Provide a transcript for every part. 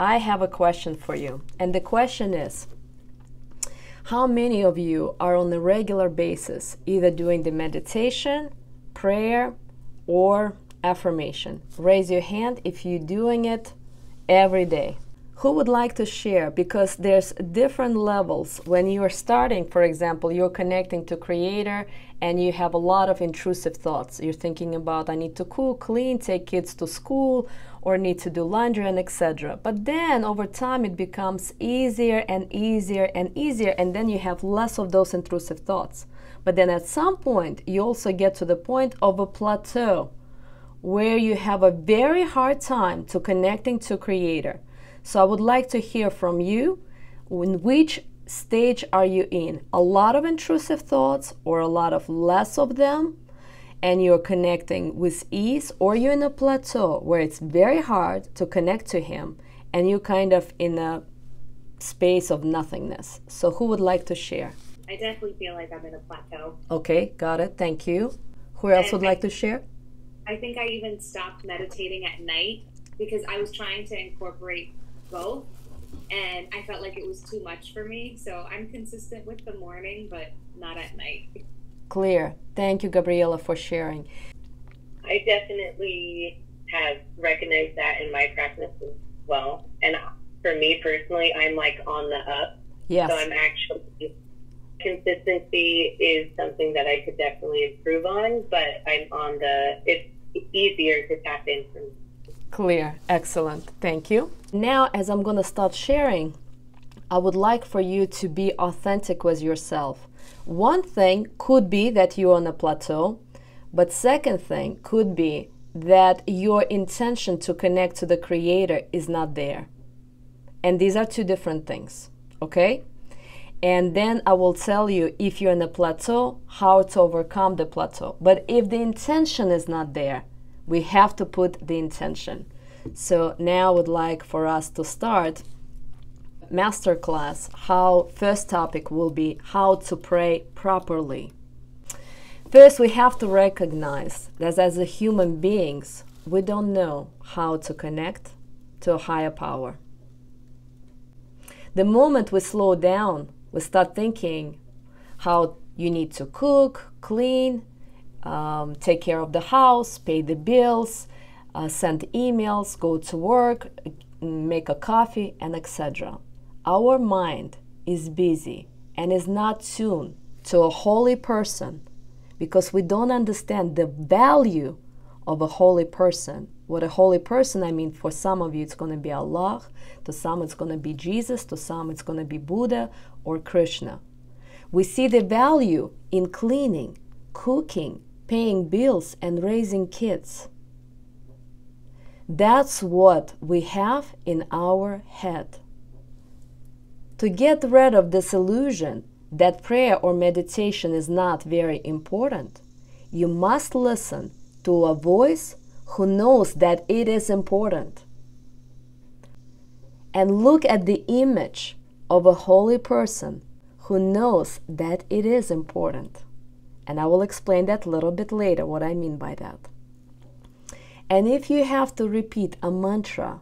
I have a question for you. And the question is How many of you are on a regular basis either doing the meditation, prayer, or affirmation? Raise your hand if you're doing it every day who would like to share because there's different levels when you are starting for example you're connecting to creator and you have a lot of intrusive thoughts you're thinking about i need to cook clean take kids to school or need to do laundry and etc but then over time it becomes easier and easier and easier and then you have less of those intrusive thoughts but then at some point you also get to the point of a plateau where you have a very hard time to connecting to creator so I would like to hear from you in which stage are you in? A lot of intrusive thoughts or a lot of less of them? And you're connecting with ease, or you're in a plateau where it's very hard to connect to Him and you're kind of in a space of nothingness. So, who would like to share? I definitely feel like I'm in a plateau. Okay, got it. Thank you. Who else and would I, like to share? I think I even stopped meditating at night because I was trying to incorporate both and I felt like it was too much for me. So I'm consistent with the morning, but not at night. Clear. Thank you, Gabriela, for sharing. I definitely have recognized that in my practice as well. And for me personally, I'm like on the up. Yes. So I'm actually consistency is something that I could definitely improve on, but I'm on the it's easier to tap in me. Clear. Excellent. Thank you. Now, as I'm going to start sharing, I would like for you to be authentic with yourself. One thing could be that you're on a plateau, but second thing could be that your intention to connect to the creator is not there. And these are two different things, okay? And then I will tell you if you're in a plateau, how to overcome the plateau. But if the intention is not there, we have to put the intention. So now I would like for us to start masterclass how first topic will be how to pray properly. First we have to recognize that as a human beings we don't know how to connect to a higher power. The moment we slow down, we start thinking how you need to cook, clean, um, take care of the house, pay the bills, uh, send emails, go to work, make a coffee, and etc. Our mind is busy and is not tuned to a holy person because we don't understand the value of a holy person. What a holy person, I mean, for some of you, it's going to be Allah, to some, it's going to be Jesus, to some, it's going to be Buddha or Krishna. We see the value in cleaning, cooking, paying bills, and raising kids. That's what we have in our head. To get rid of this illusion that prayer or meditation is not very important, you must listen to a voice who knows that it is important. And look at the image of a holy person who knows that it is important. And I will explain that a little bit later, what I mean by that. And if you have to repeat a mantra,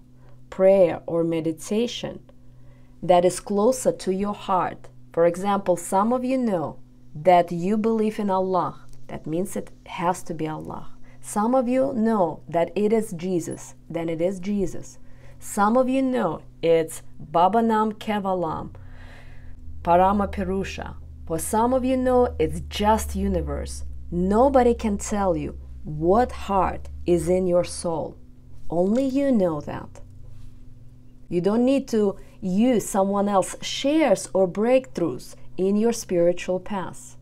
prayer, or meditation that is closer to your heart, for example, some of you know that you believe in Allah, that means it has to be Allah. Some of you know that it is Jesus, then it is Jesus. Some of you know it's Baba Nam Kevalam, Parama Purusha. For some of you know it's just universe. Nobody can tell you what heart is in your soul. Only you know that. You don't need to use someone else, shares or breakthroughs in your spiritual path.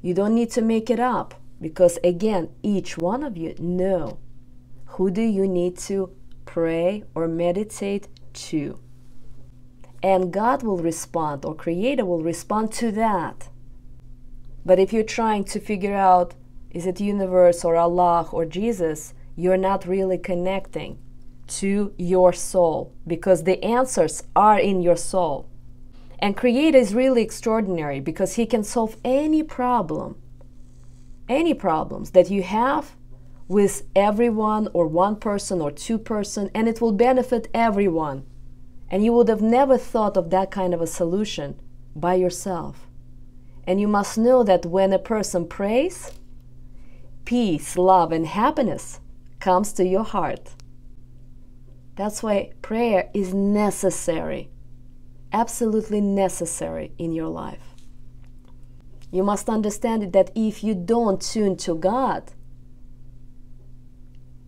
You don't need to make it up because again, each one of you know who do you need to pray or meditate to. And God will respond or creator will respond to that. But if you're trying to figure out is it universe or Allah or Jesus, you're not really connecting to your soul because the answers are in your soul. And Creator is really extraordinary because He can solve any problem, any problems that you have with everyone or one person or two person and it will benefit everyone. And you would have never thought of that kind of a solution by yourself. And you must know that when a person prays peace love and happiness comes to your heart that's why prayer is necessary absolutely necessary in your life you must understand that if you don't tune to god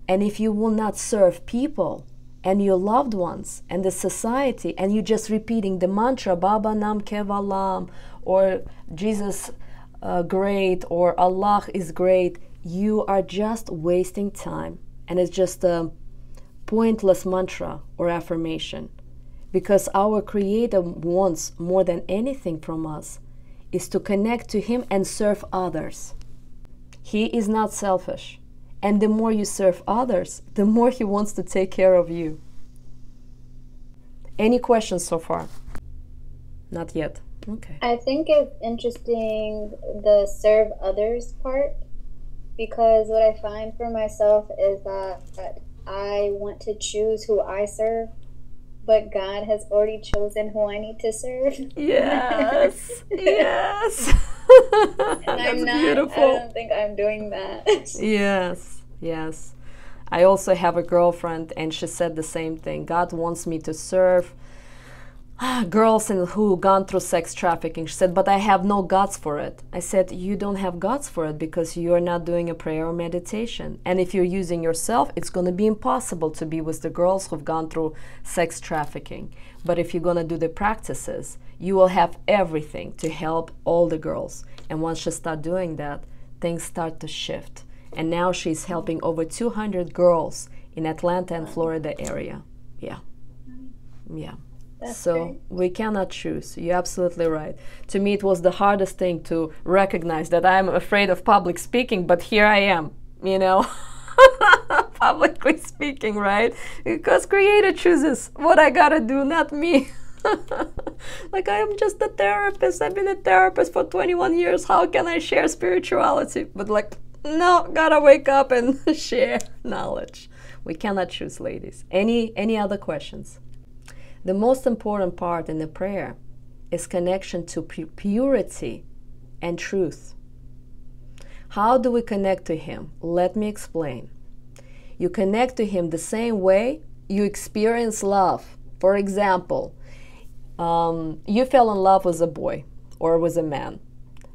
and if you will not serve people and your loved ones and the society, and you're just repeating the mantra Baba Nam Kevalam or Jesus uh, great or Allah is great, you are just wasting time. And it's just a pointless mantra or affirmation. Because our Creator wants more than anything from us is to connect to Him and serve others. He is not selfish. And the more you serve others, the more He wants to take care of you. Any questions so far? Not yet. Okay. I think it's interesting the serve others part because what I find for myself is that, I want to choose who I serve, but God has already chosen who I need to serve. Yes. yes. and I'm not, beautiful. I don't think I'm doing that. yes. Yes. I also have a girlfriend, and she said the same thing. God wants me to serve Ah, girls in, who gone through sex trafficking. She said, but I have no guts for it. I said, you don't have guts for it because you're not doing a prayer or meditation. And if you're using yourself, it's going to be impossible to be with the girls who've gone through sex trafficking. But if you're going to do the practices, you will have everything to help all the girls. And once you start doing that, things start to shift. And now she's helping over 200 girls in Atlanta and Florida area. Yeah. Yeah. That's so great. we cannot choose. You're absolutely right. To me, it was the hardest thing to recognize that I'm afraid of public speaking, but here I am, you know, publicly speaking, right? Because Creator chooses what I gotta do, not me. like I am just a therapist. I've been a therapist for 21 years. How can I share spirituality? But like, no, gotta wake up and share knowledge. We cannot choose, ladies. Any any other questions? The most important part in the prayer is connection to pu- purity and truth. How do we connect to Him? Let me explain. You connect to Him the same way you experience love. For example, um, you fell in love with a boy or with a man.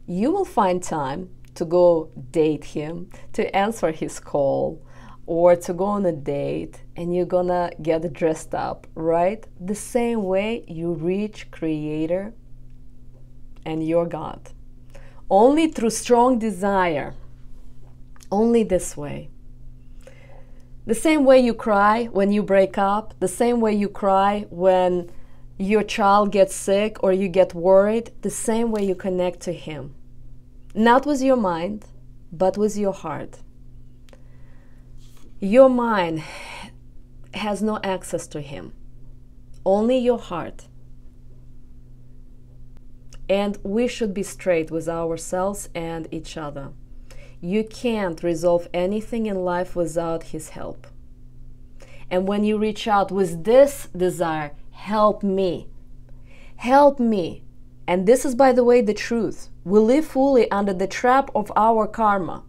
You will find time to go date him, to answer his call, or to go on a date and you're gonna get dressed up, right? The same way you reach Creator and your God. Only through strong desire. Only this way. The same way you cry when you break up, the same way you cry when your child gets sick or you get worried, the same way you connect to Him. Not with your mind, but with your heart. Your mind has no access to Him, only your heart. And we should be straight with ourselves and each other. You can't resolve anything in life without His help. And when you reach out with this desire, help me, help me. And this is, by the way, the truth. We live fully under the trap of our karma.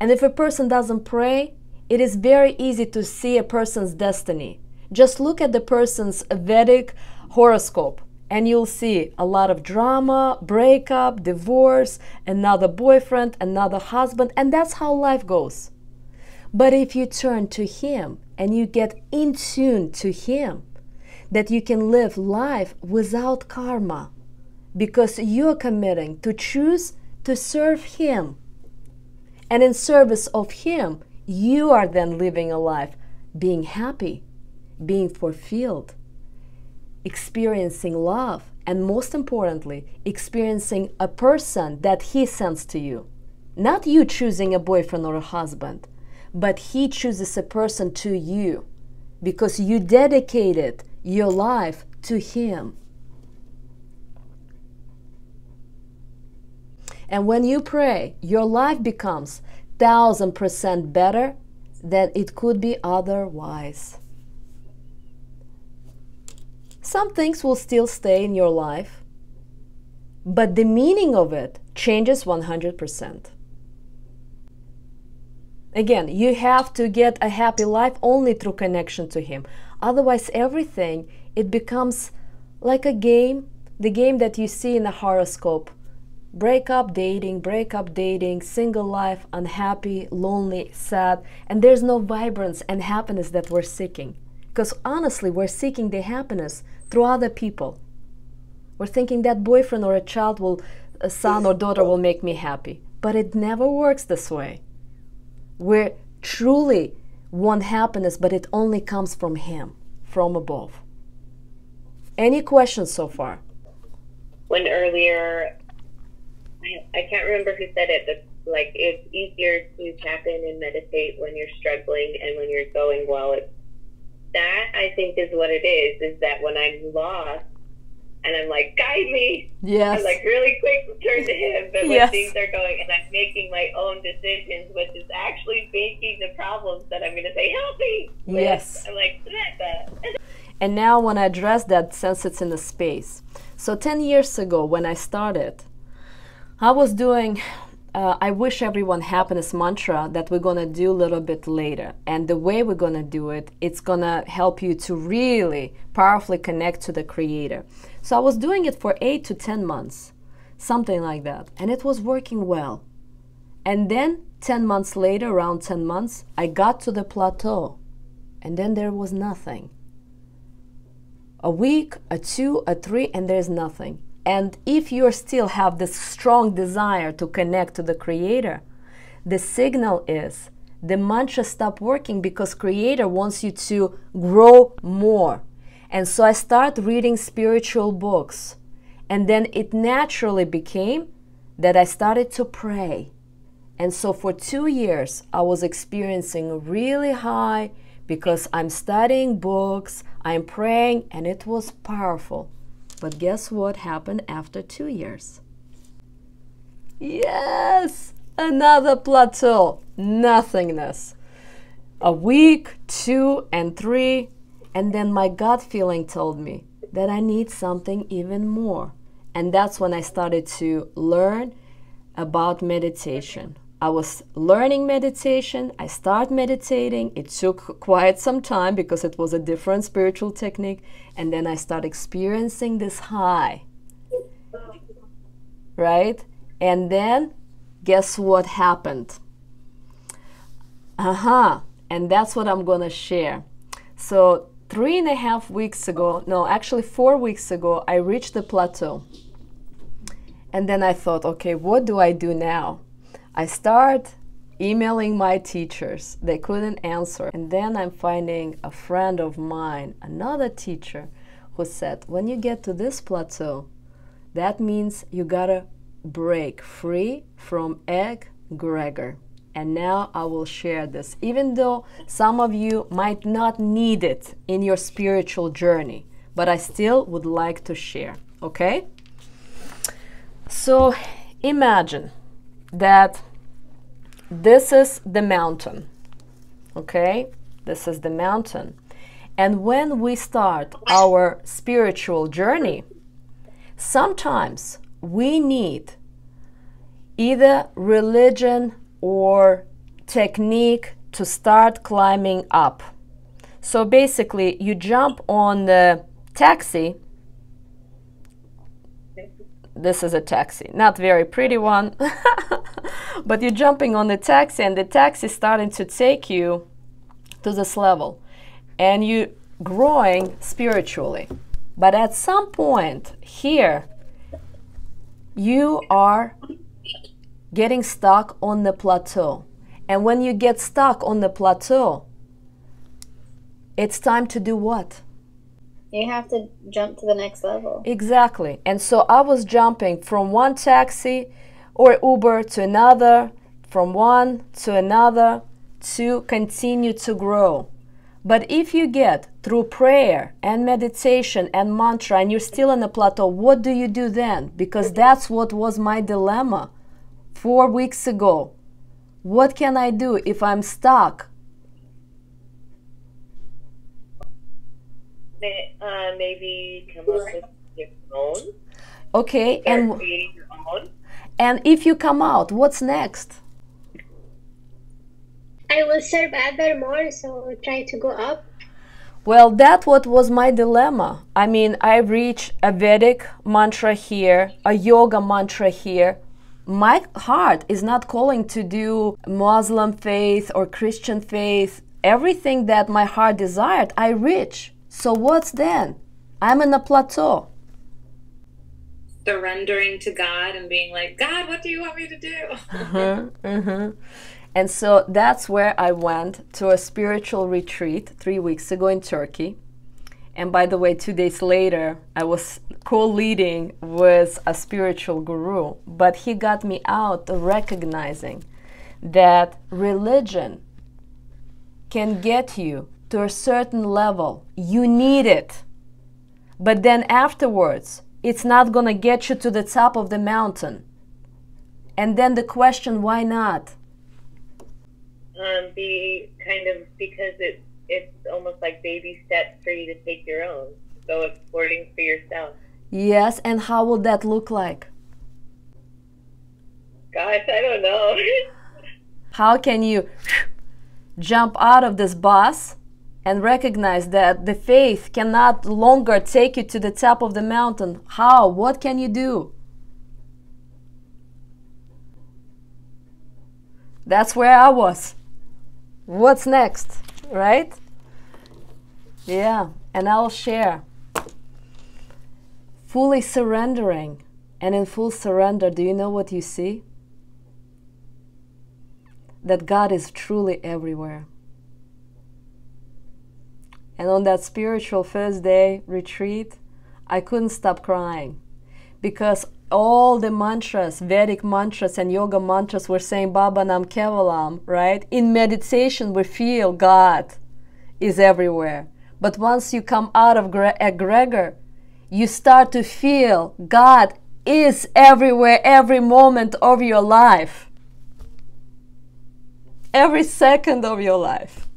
And if a person doesn't pray, it is very easy to see a person's destiny. Just look at the person's Vedic horoscope and you'll see a lot of drama, breakup, divorce, another boyfriend, another husband, and that's how life goes. But if you turn to Him and you get in tune to Him, that you can live life without karma because you're committing to choose to serve Him and in service of Him, you are then living a life being happy, being fulfilled, experiencing love, and most importantly, experiencing a person that He sends to you. Not you choosing a boyfriend or a husband, but He chooses a person to you because you dedicated your life to Him. And when you pray, your life becomes 1000% better than it could be otherwise. Some things will still stay in your life, but the meaning of it changes 100%. Again, you have to get a happy life only through connection to Him. Otherwise, everything it becomes like a game, the game that you see in a horoscope. Break up dating, break up dating, single life, unhappy, lonely, sad, and there's no vibrance and happiness that we're seeking. Because honestly, we're seeking the happiness through other people. We're thinking that boyfriend or a child will, a son or daughter will make me happy. But it never works this way. We truly want happiness, but it only comes from Him, from above. Any questions so far? When earlier, I, I can't remember who said it, but like it's easier to tap in and meditate when you're struggling and when you're going well. It's, that I think is what it is. Is that when I'm lost and I'm like, guide me. Yes. I'm like really quick turn to him, but when Yes. things are going and I'm making my own decisions, which is actually making the problems that I'm going to say, help me. with, Yes. I'm like, Samantha. And now when I address that since it's in the space. So 10 years ago when I started, I was doing uh, I wish everyone happiness mantra that we're gonna do a little bit later. And the way we're gonna do it, it's gonna help you to really powerfully connect to the creator. So I was doing it for eight to 10 months, something like that. And it was working well. And then 10 months later, around 10 months, I got to the plateau. And then there was nothing a week, a two, a three, and there's nothing. And if you still have this strong desire to connect to the Creator, the signal is the mantra stop working because Creator wants you to grow more. And so I start reading spiritual books. And then it naturally became that I started to pray. And so for two years, I was experiencing really high because I'm studying books, I'm praying, and it was powerful. But guess what happened after two years? Yes, another plateau, nothingness. A week, two, and three, and then my gut feeling told me that I need something even more. And that's when I started to learn about meditation. I was learning meditation. I started meditating. It took quite some time because it was a different spiritual technique. And then I started experiencing this high. Right? And then guess what happened? Aha. Uh-huh. And that's what I'm going to share. So, three and a half weeks ago, no, actually, four weeks ago, I reached the plateau. And then I thought, okay, what do I do now? I start emailing my teachers. They couldn't answer. And then I'm finding a friend of mine, another teacher, who said, when you get to this plateau, that means you gotta break free from egg Gregor. And now I will share this, even though some of you might not need it in your spiritual journey, but I still would like to share, okay? So imagine that this is the mountain. Okay? This is the mountain. And when we start our spiritual journey, sometimes we need either religion or technique to start climbing up. So basically, you jump on the taxi this is a taxi. Not very pretty one but you're jumping on the taxi and the taxi is starting to take you to this level. And you're growing spiritually. But at some point here you are getting stuck on the plateau. And when you get stuck on the plateau it's time to do what You have to jump to the next level. Exactly. And so I was jumping from one taxi or Uber to another, from one to another to continue to grow. But if you get through prayer and meditation and mantra and you're still on a plateau, what do you do then? Because that's what was my dilemma four weeks ago What can I do if I'm stuck? Uh, maybe come up with your own. Okay, Start and creating your own. and if you come out, what's next? I will serve other more, so try to go up. Well, that what was my dilemma. I mean, I reach a Vedic mantra here, a yoga mantra here. My heart is not calling to do Muslim faith or Christian faith. Everything that my heart desired, I reach. So what's then? I'm in a plateau. Surrendering to God and being like, God, what do you want me to do? hmm And so that's where I went to a spiritual retreat three weeks ago in Turkey. And by the way, two days later, I was co leading with a spiritual guru, but he got me out of recognizing that religion can get you to a certain level. You need it. But then afterwards, it's not going to get you to the top of the mountain. And then the question, why not? Um, be kind of because it it's almost like baby steps for you to take your own. Go exploring for yourself. Yes, and how would that look like? Gosh, I don't know. How can you jump out of this bus and recognize that the faith cannot longer take you to the top of the mountain? How? What can you do? That's where I was. What's next? Right? Yeah, and I'll share. Fully surrendering. And in full surrender, do you know what you see? That God is truly everywhere. And on that spiritual first day retreat, I couldn't stop crying because all the mantras, Vedic mantras and yoga mantras were saying Baba Nam Kevalam, right? In meditation, we feel God is everywhere. But once you come out of gre- egregor, you start to feel God is everywhere, every moment of your life, every second of your life.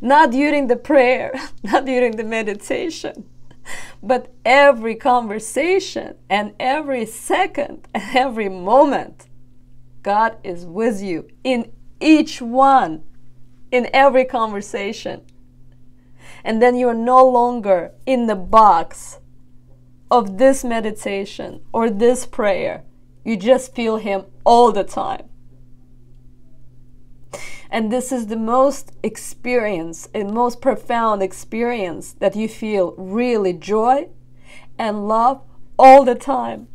Not during the prayer, not during the meditation but every conversation and every second and every moment, God is with you in each one, in every conversation. And then you're no longer in the box of this meditation or this prayer. You just feel Him all the time. And this is the most experience and most profound experience that you feel really joy and love all the time.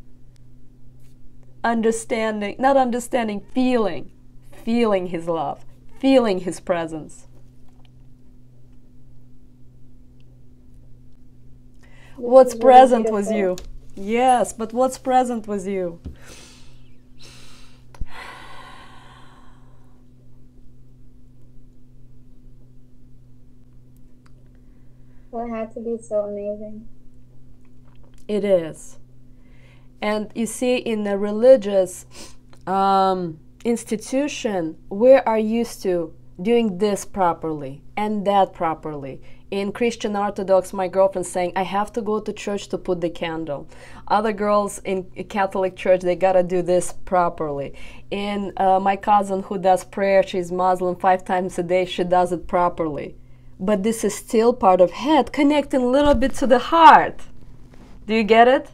Understanding, not understanding, feeling, feeling His love, feeling His presence. What's present with you? Yes, but what's present with you? It had to be so amazing. It is. And you see, in a religious um, institution, we are used to doing this properly and that properly. In Christian Orthodox, my girlfriend saying, I have to go to church to put the candle. Other girls in Catholic church, they gotta do this properly. In uh, my cousin who does prayer, she's Muslim, five times a day, she does it properly. But this is still part of head, connecting a little bit to the heart. Do you get it?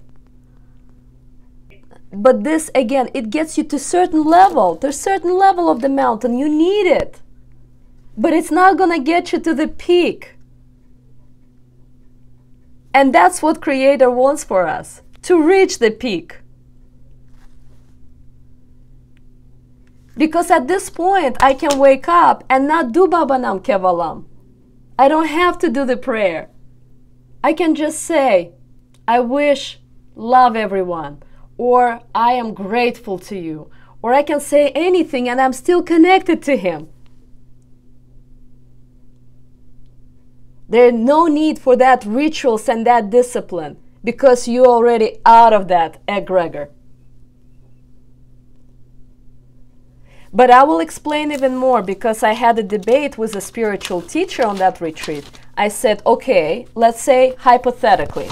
But this again, it gets you to certain level, to a certain level of the mountain. You need it. But it's not gonna get you to the peak. And that's what Creator wants for us to reach the peak. Because at this point, I can wake up and not do Baba Nam Kevalam. I don't have to do the prayer. I can just say, I wish, love everyone, or I am grateful to you, or I can say anything and I'm still connected to Him. There's no need for that rituals and that discipline because you're already out of that egregor. But I will explain even more because I had a debate with a spiritual teacher on that retreat. I said, okay, let's say hypothetically,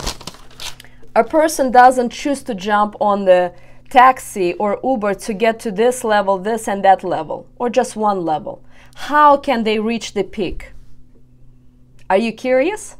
a person doesn't choose to jump on the taxi or Uber to get to this level, this and that level, or just one level. How can they reach the peak? Are you curious?